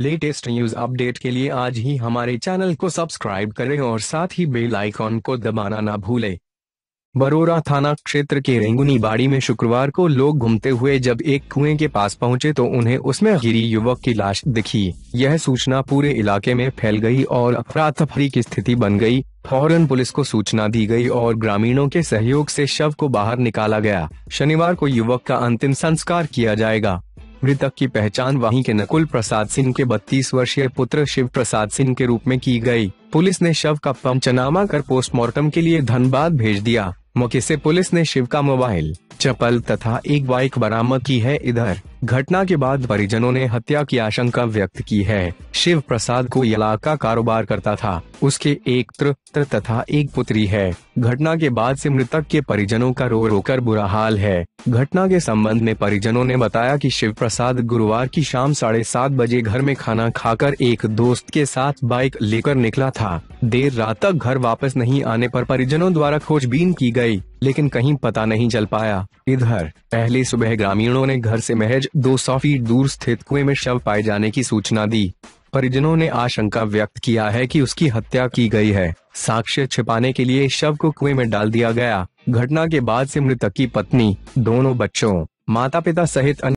Latest news update के लिए आज ही हमारे चैनल को सब्सक्राइब करें और साथ ही बेल आइकॉन को दबाना ना भूलें। बरोरा थाना क्षेत्र के रेंगुनी बाड़ी में शुक्रवार को लोग घूमते हुए जब एक कुएँ के पास पहुँचे तो उन्हें उसमें गिरी युवक की लाश दिखी। यह सूचना पूरे इलाके में फैल गई और अफरा तफरी की स्थिति बन गई। फ़ौरन पुलिस को सूचना दी गई और ग्रामीणों के सहयोग से शव को बाहर निकाला गया। शनिवार को युवक का अंतिम संस्कार किया जाएगा। मृतक की पहचान वहीं के नकुल प्रसाद सिंह के 32 वर्षीय पुत्र शिव प्रसाद सिंह के रूप में की गई। पुलिस ने शव का पंचनामा कर पोस्टमार्टम के लिए धनबाद भेज दिया मौके से पुलिस ने शिव का मोबाइल, चप्पल तथा एक बाइक बरामद की है इधर घटना के बाद परिजनों ने हत्या की आशंका व्यक्त की है। शिव प्रसाद को इलाका कारोबार करता था। उसके एक पुत्र तथा एक पुत्री है। घटना के बाद से मृतक के परिजनों का रो रो कर बुरा हाल है। घटना के संबंध में परिजनों ने बताया कि शिव प्रसाद गुरुवार की शाम साढ़े सात बजे घर में खाना खाकर एक दोस्त के साथ बाइक लेकर निकला था। देर रात तक घर वापस नहीं आने पर परिजनों द्वारा खोजबीन की गई। लेकिन कहीं पता नहीं चल पाया। इधर, पहले सुबह ग्रामीणों ने घर से महज 200 फीट दूर स्थित कुएँ में शव पाए जाने की सूचना दी। परिजनों ने आशंका व्यक्त किया है कि उसकी हत्या की गई है। साक्ष्य छिपाने के लिए शव को कुएँ में डाल दिया गया। घटना के बाद से मृतक की पत्नी, दोनों बच्चों माता पिता सहित अन्य